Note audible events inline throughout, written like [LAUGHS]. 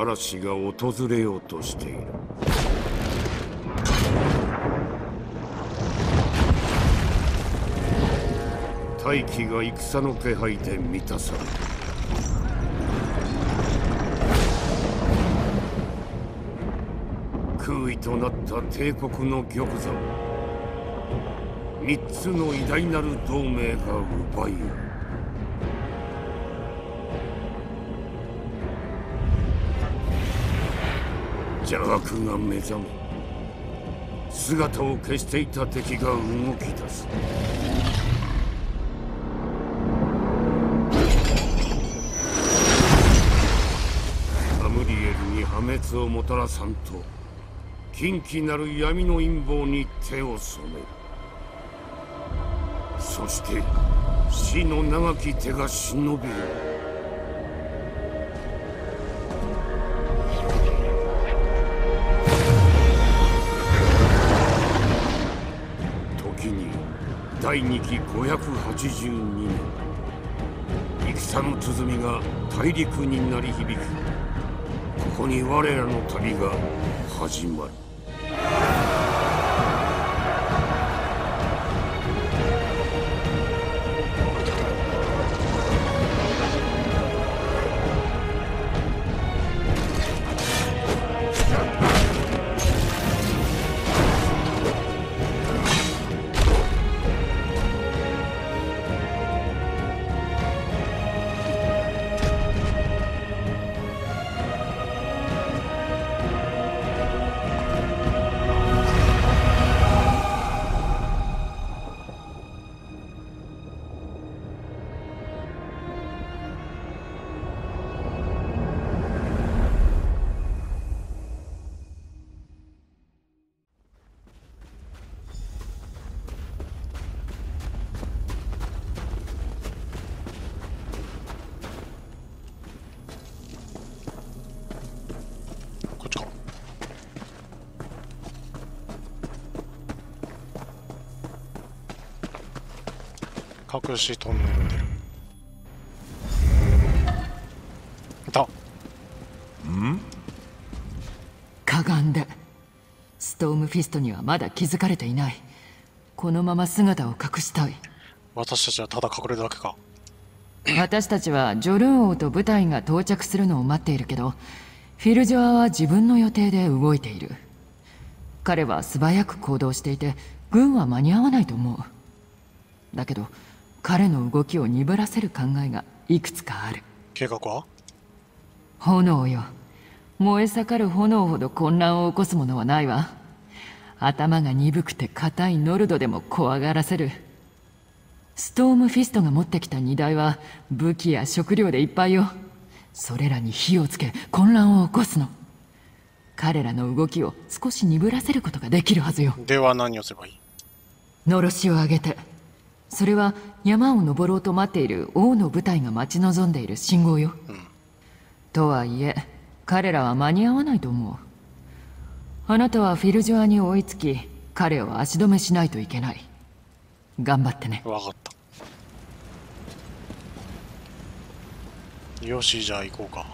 嵐が訪れようとしている。大気が戦の気配で満たされる。空位となった帝国の玉座を三つの偉大なる同盟が奪い邪悪が目覚め姿を消していた敵が動き出す。アムリエルに破滅をもたらさんと近畿なる闇の陰謀に手を染める。そして死の長き手が忍びる。第2期582年。戦の鼓が大陸に鳴り響く。ここに我らの旅が始まる。隠しトンネル出るいた。かがんで。ストームフィストにはまだ気づかれていない。このまま姿を隠したい。私たちはただ隠れるだけか。私たちはジョルン王と部隊が到着するのを待っているけどフィルジョアは自分の予定で動いている。彼は素早く行動していて軍は間に合わないと思う。だけど彼の動きを鈍らせる考えがいくつかある。計画は？炎よ。燃え盛る炎ほど混乱を起こすものはないわ。頭が鈍くて硬いノルドでも怖がらせる。ストームフィストが持ってきた荷台は武器や食料でいっぱいよ。それらに火をつけ混乱を起こすの。彼らの動きを少し鈍らせることができるはずよ。では何をすればいい？のろしを上げてそれは山を登ろうと待っている王の部隊が待ち望んでいる信号よ、うんとはいえ彼らは間に合わないと思う。あなたはフィルジョアに追いつき彼を足止めしないといけない。頑張ってね。わかった。よしじゃあ行こうか。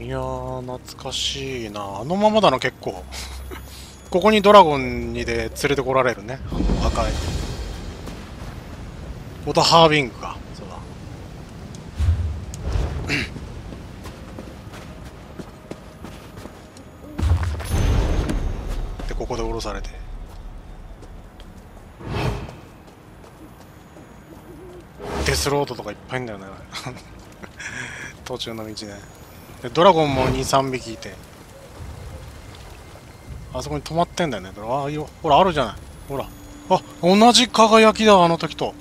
いやー懐かしいな。あのままだな結構。[LAUGHS] ここにドラゴンにで連れてこられるね。赤い。オタハービングか。そうだ。[COUGHS] でここで降ろされて。デスロードとかいっぱいいんだよね。[LAUGHS] 途中の道ね。でドラゴンも23匹いて。あそこに止まってんだよね。ああよほらあるじゃない。ほら。あ同じ輝きだあの時と。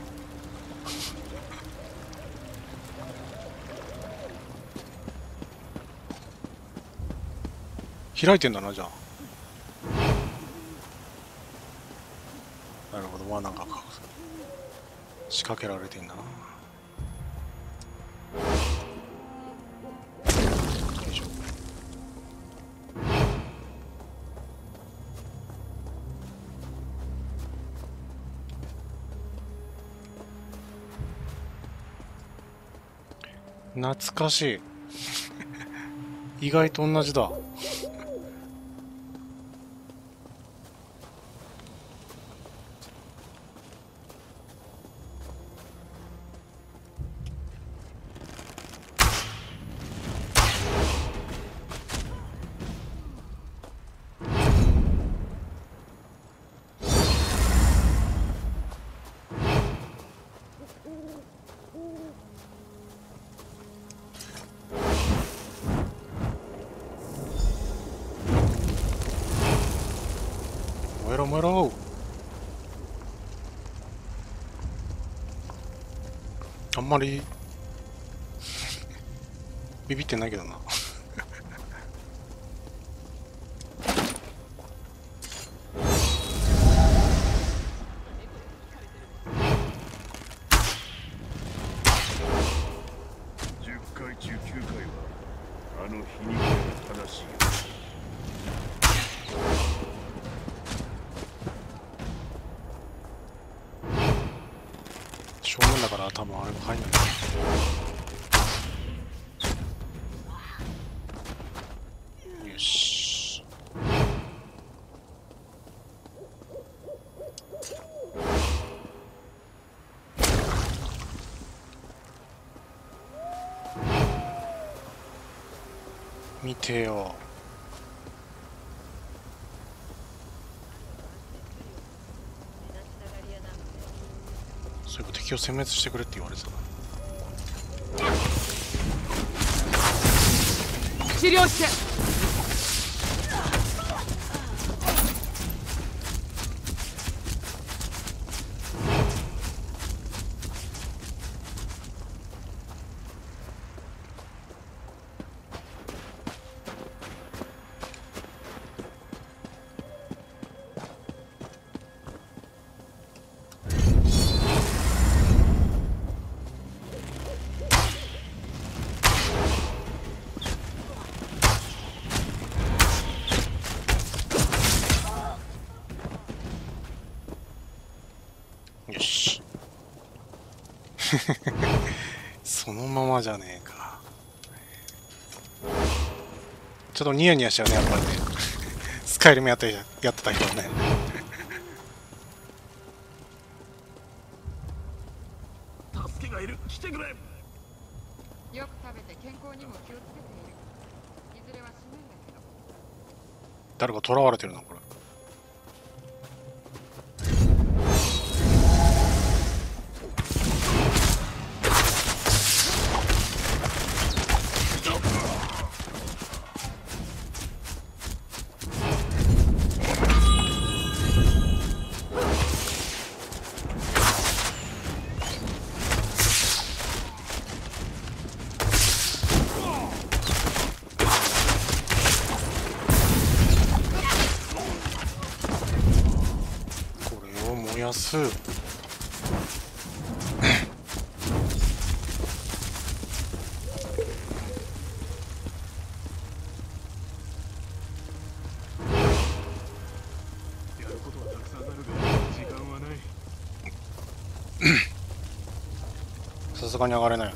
開いてんだなじゃあ。なるほど。罠が仕掛けられてんだな。懐かしい。意外と同じだ。ろもろあんまりビビってないけどな。見てよ。そういえば敵を殲滅してくれって言われてた治療してよし [LAUGHS] そのままじゃねえか。ちょっとニヤニヤしちゃうねやっぱりね。[LAUGHS] スカイリムやってやってた人はね。助けがいる。来てくれ。よく食べて健康にも気をつけている。いずれは死ぬんだけど。誰か囚われてるなこれ [COUGHS] さすがに上がれない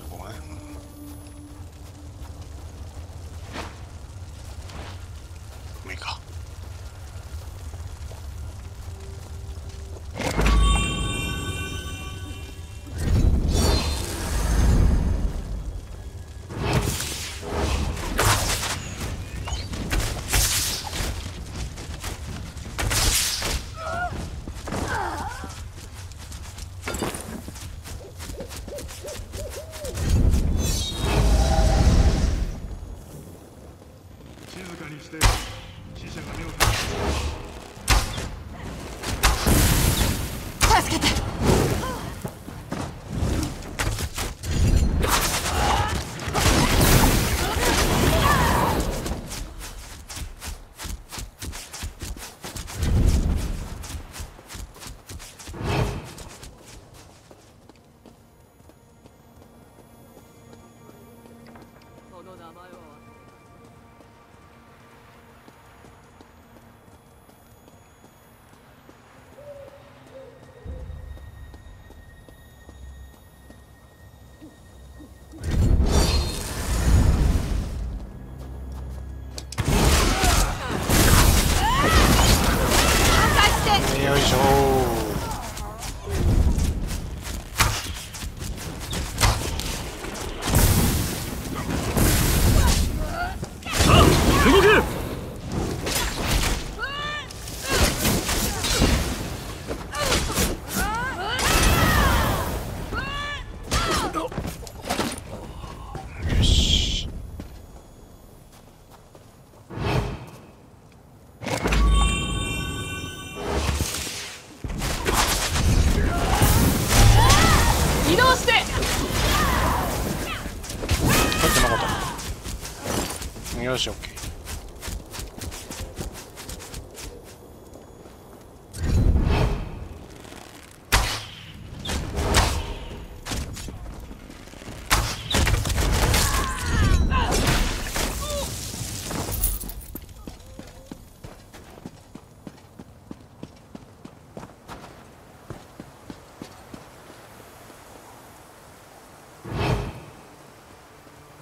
よしオッケー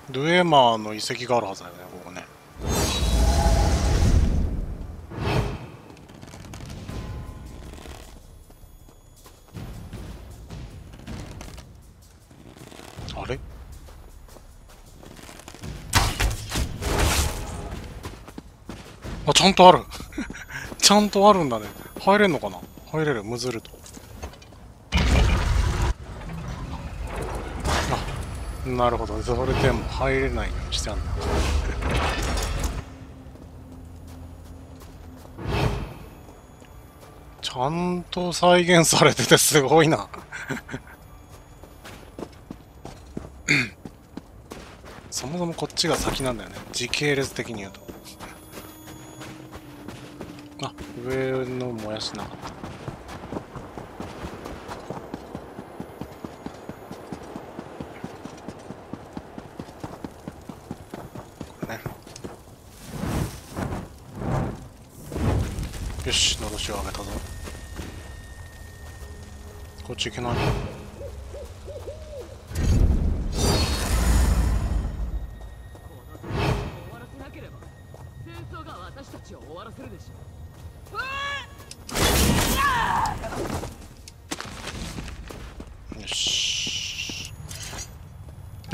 ドゥエマーの遺跡があるはずだよね。ちゃんとある。[LAUGHS] ちゃんとあるんだね。入れんのかな？入れる。むずると。あなるほど。それでも入れないようにしてあんだ。[LAUGHS] ちゃんと再現されててすごいな。[LAUGHS] そもそもこっちが先なんだよね。時系列的に言うとあ上の燃やすなかった。よしのどしを上げたぞ。こっち行けない。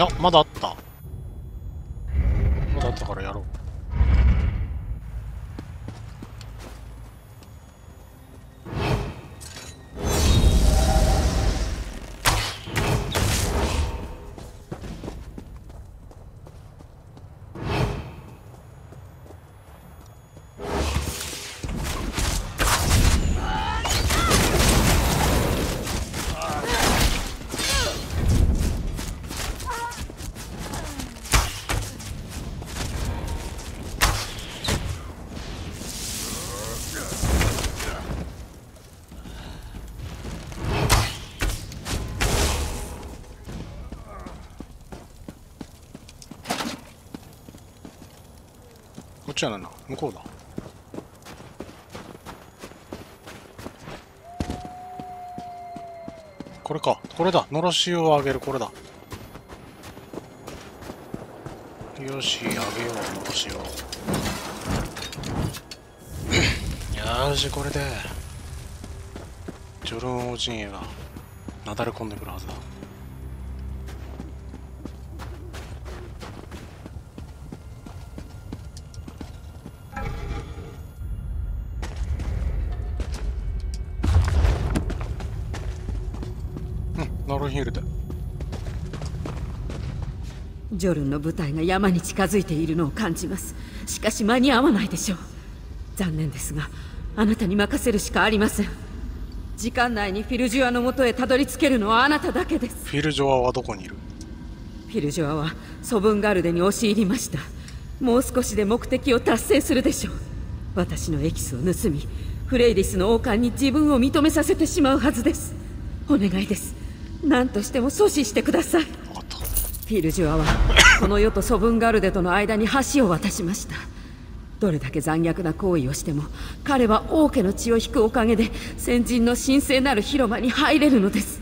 あまだあっちじゃなな。向こうだ。これか。これだ。のろしをあげる。これだ。よしあげよう。のろしを。[COUGHS] よしこれで。ジョルン王陣営がなだれ込んでくるはずだ。ジョルンの部隊が山に近づいているのを感じます。しかし間に合わないでしょう。残念ですがあなたに任せるしかありません。時間内にフィルジュアのもとへたどり着けるのはあなただけです。フィルジョアはどこにいる？フィルジュアはソブンガルデに押し入りました。もう少しで目的を達成するでしょう。私のエキスを盗みフレイリスの王冠に自分を認めさせてしまうはずです。お願いです。何としても阻止してくださいフィルジュアはこの世とソブンガルデとの間に橋を渡しました。どれだけ残虐な行為をしても彼は王家の血を引くおかげで先人の神聖なる広場に入れるのです。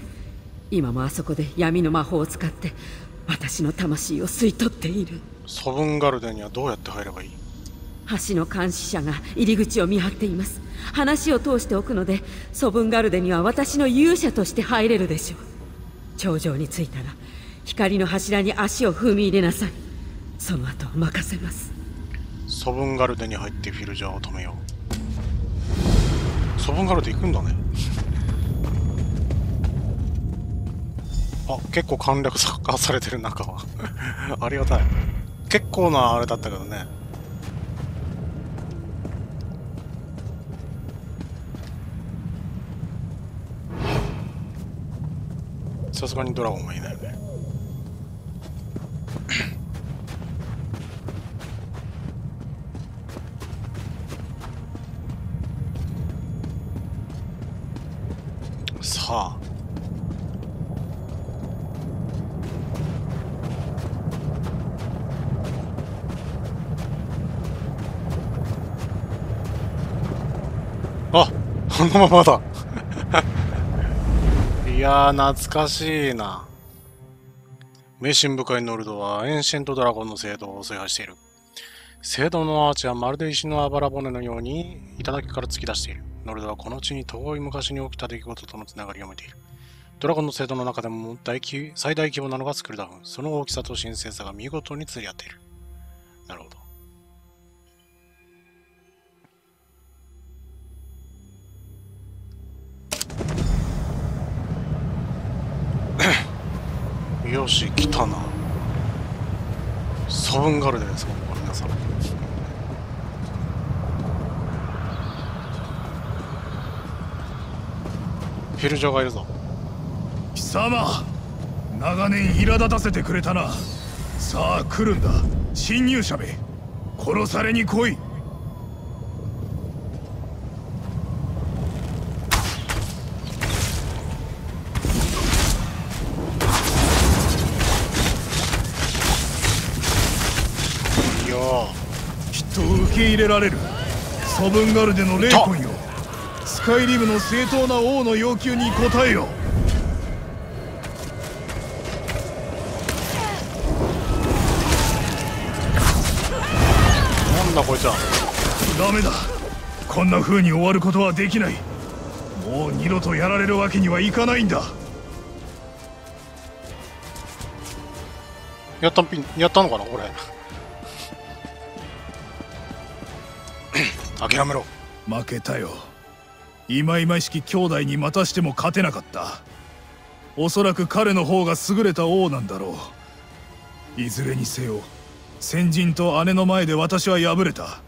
今もあそこで闇の魔法を使って私の魂を吸い取っている。ソブンガルデンにはどうやって入ればいい？橋の監視者が入り口を見張っています。話を通しておくのでソブンガルデには私の勇者として入れるでしょう。頂上に着いたら光の柱に足を踏み入れなさい。その後任せます。ソブンガルデに入ってフィルジャーを止めよう。ソブンガルデ行くんだね。あ結構簡略化されてる中。は [LAUGHS] ありがたい。結構なあれだったけどね。さすがにドラゴンはいないよねさあああのままだ。[LAUGHS] いやー懐かしいな。迷信深いノルドはエンシェントドラゴンの聖堂を制覇している。聖堂のアーチはまるで石のあばら骨のように頂から突き出している。ノルドはこの地に遠い昔に起きた出来事とのつながりを見ている。ドラゴンの聖堂の中でも大規最大規模なのがスクルダフン。その大きさと神聖さが見事に釣り合っている。なるほど。[CLEARS THROAT] よし来たな。ソブンガルデンですもん皆さん。フィルジョがいるぞ。貴様長年苛立たせてくれたな。さあ来るんだ。侵入者め。殺されに来い。いやきっと受け入れられる。ソブンガルデの霊魂よスカイリムの正当な王の要求に応えよ。なんだこいつは。ダメだ。こんな風に終わることはできない。もう二度とやられるわけにはいかないんだ。やったんやったのかなこれ諦めろ。負けたよ。忌々しき兄弟にまたしても勝てなかった。おそらく彼の方が優れた王なんだろう。いずれにせよ先人と姉の前で私は敗れた。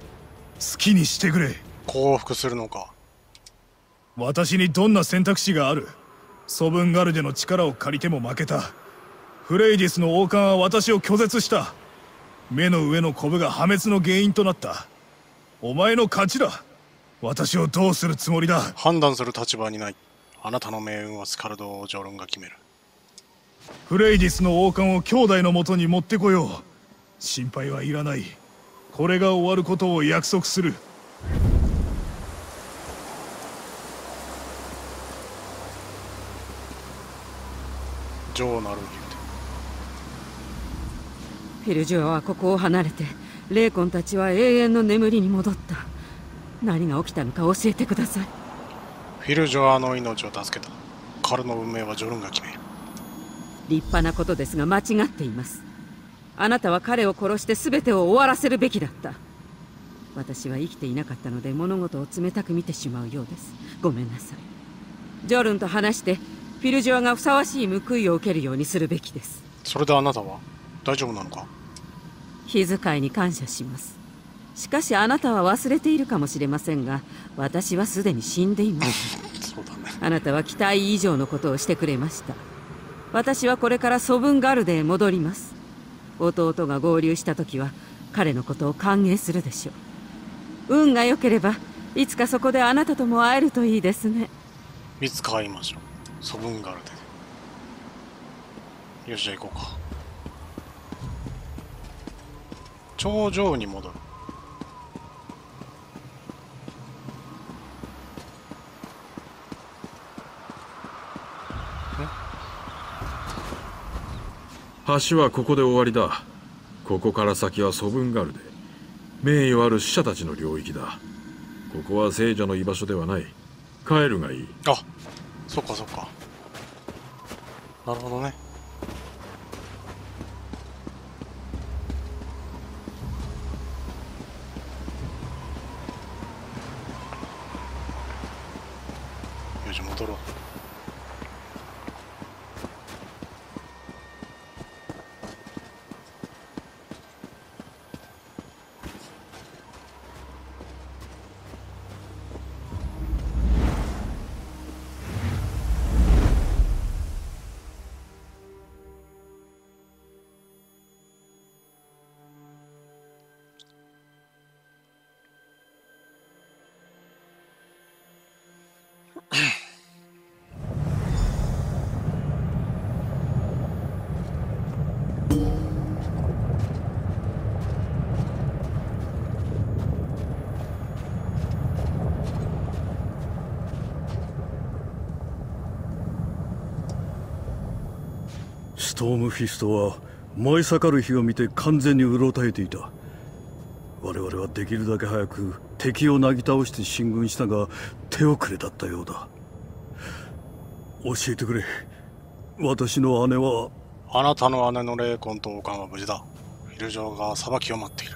好きにしてくれ。降伏するのか。私にどんな選択肢がある。ソブンガルデの力を借りても負けた。フレイディスの王冠は私を拒絶した。目の上のコブが破滅の原因となったお前の勝ちだ。私をどうするつもりだ？判断する立場にない。あなたの命運はスカルド・ジョルンが決める。フレイディスの王冠を兄弟のもとに持ってこよう。心配はいらない。これが終わることを約束する。ジョーなる言うてフィルジュアはここを離れて霊魂たちは永遠の眠りに戻った。何が起きたのか教えてください。フィルジョアの命を助けた。彼の運命はジョルンが決める。立派なことですが間違っています。あなたは彼を殺して全てを終わらせるべきだった。私は生きていなかったので物事を冷たく見てしまうようです。ごめんなさい。ジョルンと話してフィルジュアがふさわしい報いを受けるようにするべきです。それであなたは大丈夫なのか？気遣いに感謝します。しかしあなたは忘れているかもしれませんが私はすでに死んでいます。ね。あなたは期待以上のことをしてくれました。私はこれからソブンガルデへ戻ります。弟が合流した時は彼のことを歓迎するでしょう。運が良ければいつかそこであなたとも会えるといいですね。いつか会いましょう。ソブンガルデで。よしじゃあ行こうか頂上に戻る。橋はここで終わりだ。ここから先はソブンガルで名誉ある死者たちの領域だ。ここは聖女の居場所ではない。帰るがいい。あそっかそっか。なるほどねトームフィストは燃え盛る火を見て完全にうろたえていた。我々はできるだけ早く敵をなぎ倒して進軍したが手遅れだったようだ。教えてくれ。私の姉は。あなたの姉の霊魂と王冠は無事だ。フィルジョーが裁きを待っている。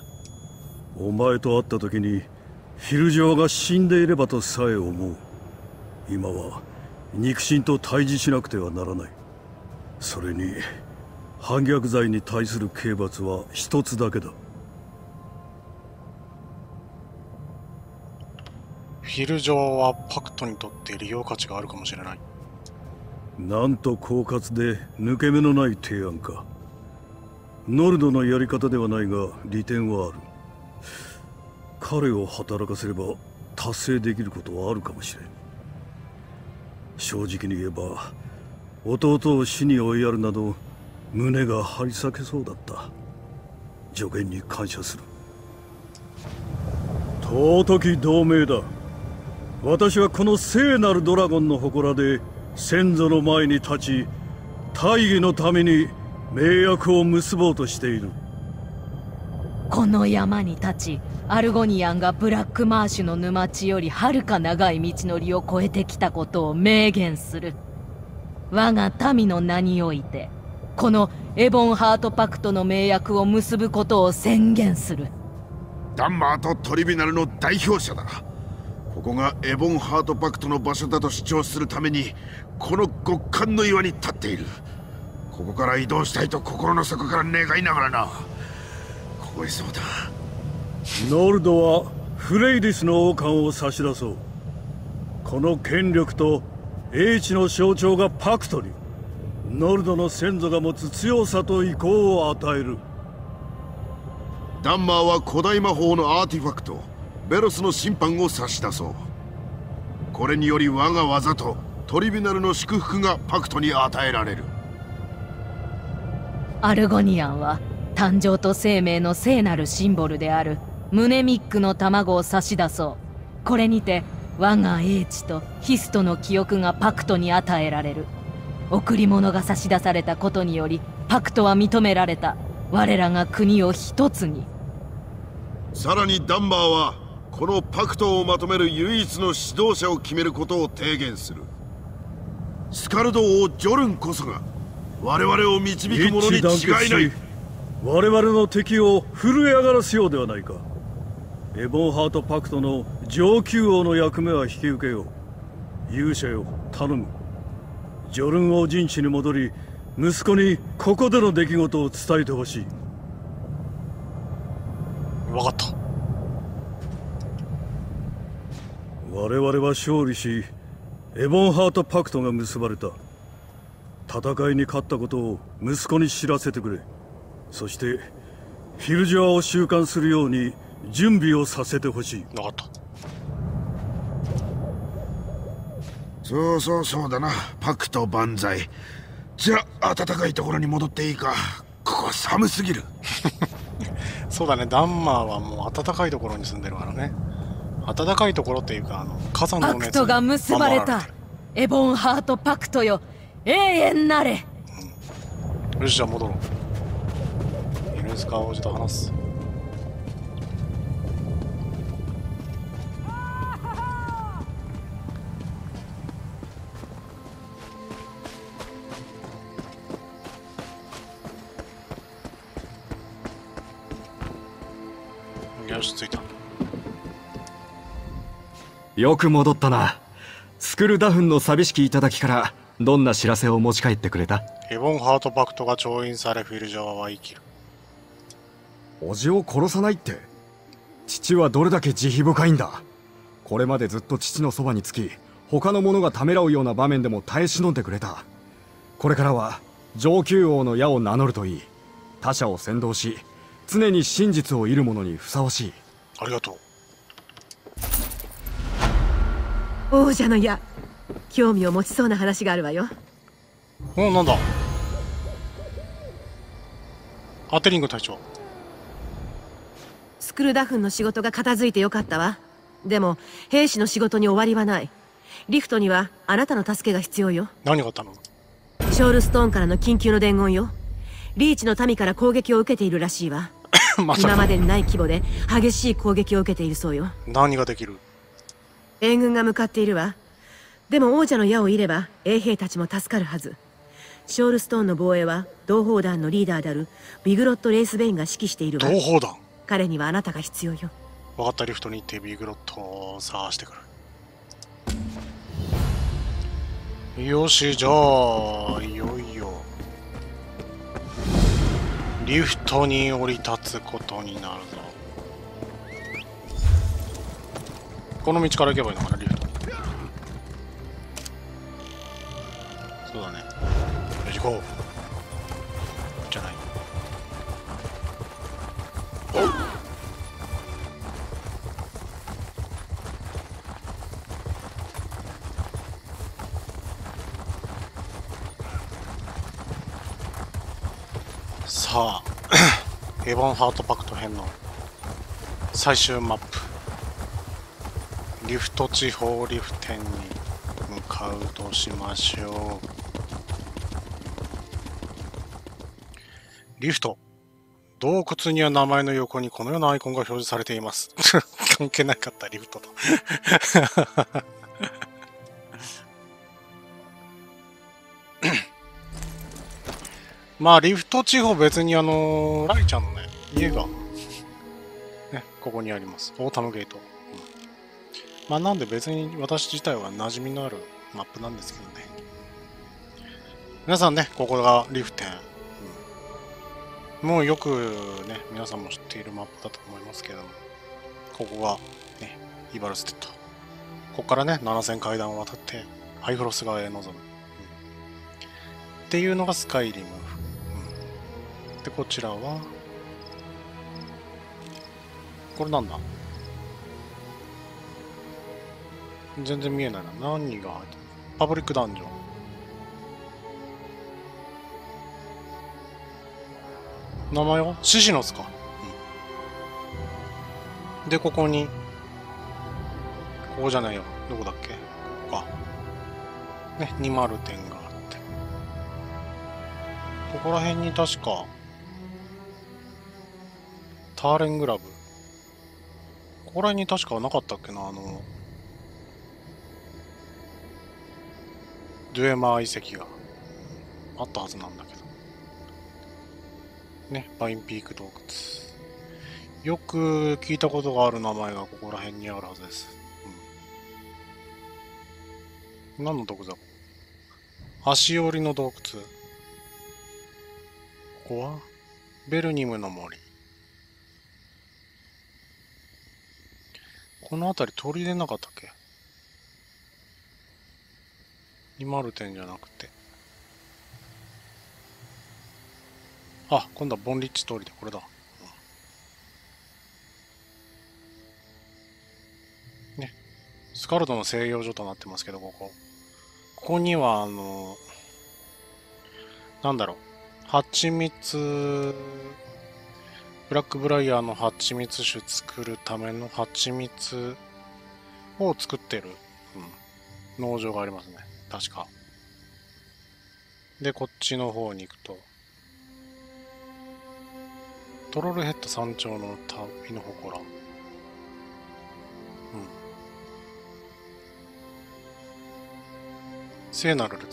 お前と会った時にフィルジョーが死んでいればとさえ思う。今は肉親と対峙しなくてはならないそれに反逆罪に対する刑罰は一つだけだ。フィルジョーはパクトにとって利用価値があるかもしれない。なんと狡猾で抜け目のない提案か。ノルドのやり方ではないが利点はある。彼を働かせれば達成できることはあるかもしれん。正直に言えば弟を死に追いやるなど胸が張り裂けそうだった。助言に感謝する。尊き同盟だ。私はこの聖なるドラゴンの祠で先祖の前に立ち大義のために盟約を結ぼうとしている。この山に立ちアルゴニアンがブラックマーシュの沼地よりはるか長い道のりを越えてきたことを明言する。我が民の名においてこのエボンハートパクトの盟約を結ぶことを宣言する。ダンマーとトリビナルの代表者だ。ここがエボンハートパクトの場所だと主張するためにこの極寒の岩に立っている。ここから移動したいと心の底から願いながらな。凍えそうだ。ノルドはフレイディスの王冠を差し出そう。この権力と英知の象徴がパクトにノルドの先祖が持つ強さと威光を与える。ダンマーは古代魔法のアーティファクトベロスの審判を差し出そう。これにより我が技とトリビナルの祝福がパクトに与えられる。アルゴニアンは誕生と生命の聖なるシンボルである。ムネミックの卵を差し出そう。これにて我が英知とヒストの記憶がパクトに与えられる。贈り物が差し出されたことによりパクトは認められた。我らが国を一つに。さらにダンバーはこのパクトをまとめる唯一の指導者を決めることを提言する。スカルド王ジョルンこそが我々を導く者に違いない。我々の敵を震え上がらせようではないかエボンハートパクトの上級王の役目は引き受けよう。勇者よ頼む。ジョルン王陣地に戻り息子にここでの出来事を伝えてほしい。分かった。我々は勝利しエボンハートパクトが結ばれた。戦いに勝ったことを息子に知らせてくれ。そしてフィルジョアを収監するように準備をさせてほしい。分かった。そうそうそうだな。パクト万歳。じゃあ暖かいところに戻っていいか。ここ寒すぎる。[LAUGHS] そうだね。ダンマーはもう暖かいところに住んでるからね。暖かいところっていうかあの火山のパクトが結ばれた。エボンハートパクトよ。永遠なれ、うん、よしじゃあ戻ろう。犬塚王子と話すよし着いたよく戻ったな。スクルダフンの寂しき頂からどんな知らせを持ち帰ってくれた？エボンハートパクトが調印されフィルジャーは生きる。叔父を殺さないって。父はどれだけ慈悲深いんだ。これまでずっと父のそばにつき他の者がためらうような場面でも耐え忍んでくれた。これからは上級王の矢を名乗るといい。他者を先導し常に真実を得る者にふさわしい。ありがとう。王者の矢興味を持ちそうな話があるわよ。おなんだ？アテリング隊長。スクルダフンの仕事が片付いてよかったわ。でも兵士の仕事に終わりはない。リフトにはあなたの助けが必要よ。何があったの？ショールストーンからの緊急の伝言よ。リーチの民から攻撃を受けているらしいわ [LAUGHS] ま今までにない規模で激しい攻撃を受けているそうよ。何ができる？援軍が向かっているわ。でも王者の矢を射れば衛兵たちも助かるはず。ショールストーンの防衛は同胞団のリーダーであるビグロット・レイスベインが指揮しているわ。同胞団彼にはあなたが必要よ。分かったリフトに行ってビーグロットを探してくる。よしじゃあいよいよリフトに降り立つことになるぞ。この道から行けばいいのかなリフト。そうだね。よし行こう。じゃない。さあ [CLEARS THROAT] エヴァンハートパクト編の最終マップ。リフト地方リフ店に向かうとしましょう。リフト。洞窟には名前の横にこのようなアイコンが表示されています。[LAUGHS] 関係なかったリフトと。まあ、リフト地方別にあのライちゃんのね、家が、ね、ここにあります。オータムゲート。うんまあ、なんで別に私自体は馴染みのあるマップなんですけどね。皆さんね、ここがリフテン。うんもうよくね、皆さんも知っているマップだと思いますけども、ここがね、イバルステッド。ここからね、7000階段を渡って、ハイフロス側へ臨む。っていうのがスカイリム。で、こちらは、これなんだ？全然見えないな。何が？パブリックダンジョン。名前は？シシノスか。うんで、ここに、ここじゃないよ。どこだっけ？ここか。ね、20点があって。ここら辺に確か、ターレングラブ。ここら辺に確かなかったっけな、あの、ドゥエマー遺跡があったはずなんだけど。ね、バインピーク洞窟。よく聞いたことがある名前がここら辺にあるはずです。うん、何の洞窟だ足折りの洞窟。ここはベルニムの森。この辺り鳥出なかったっけ？イマルテンじゃなくて。あ、今度はボンリッチ通りでこれだ。うんね。スカルドの製養所となってますけど、ここ。ここには、あの、なんだろう。蜂蜜、ブラックブライヤーの蜂蜜酒作るための蜂蜜を作ってる、うん、農場がありますね。確か。で、こっちの方に行くと、トロルヘッド山頂の旅の祠。うん。聖なるる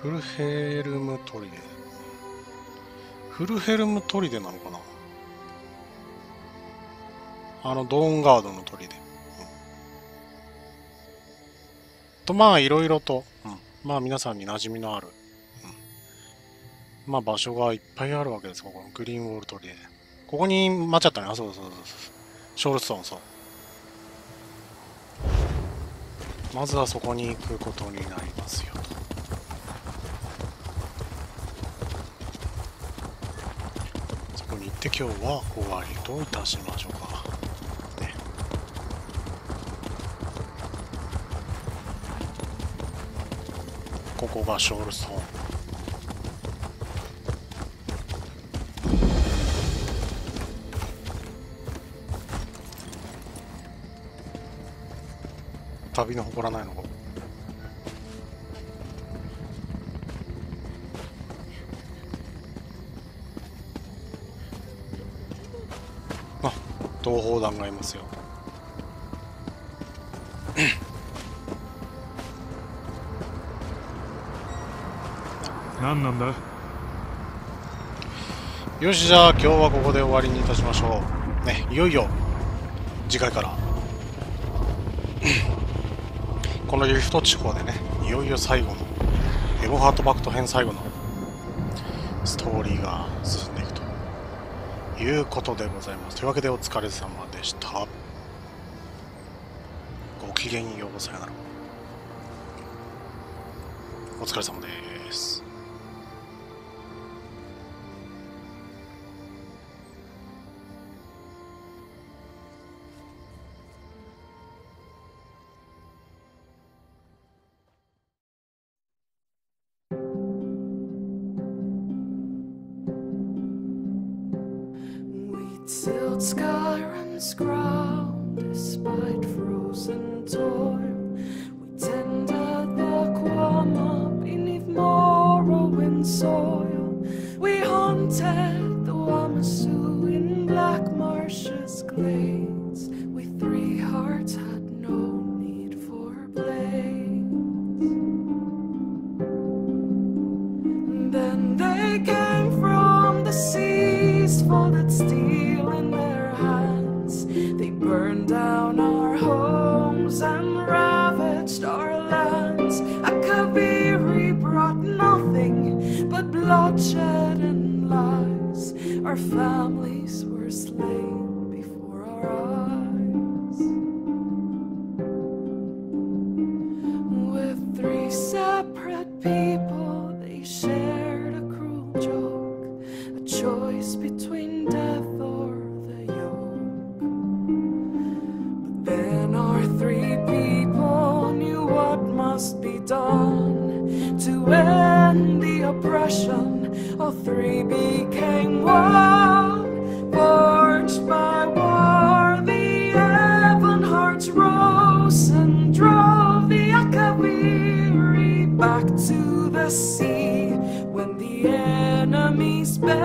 フルヘルムトリデ。フルヘルムトリデなのかな？あの、ドーンガードの砦。うん、と、まあ、いろいろと、うん、まあ、皆さんに馴染みのある、うん、まあ、場所がいっぱいあるわけです、ここのグリーンウォール砦。ここに待っちゃったね。あ、そうそうそうそう。ショールストーン、そう。まずはそこに行くことになりますよ、と。そこに行って今日は終わりといたしましょうか。ここがショールストーン旅の誇らないのか同胞団がいますよ何なんだよしじゃあ今日はここで終わりにいたしましょうねいよいよ次回からこのリフト地方でねいよいよ最後のエボハートバクト編最後のストーリーがいうことでございます。というわけでお疲れ様でした。ごきげんよう。さよなら。お疲れ様です。Soil. We haunted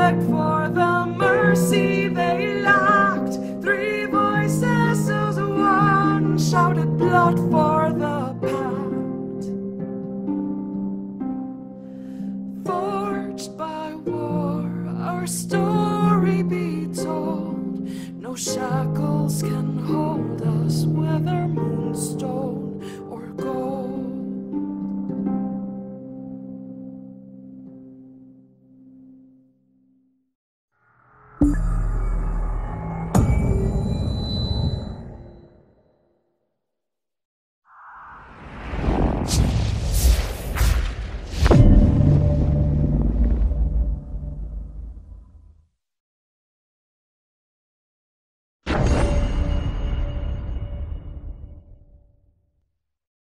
respect for the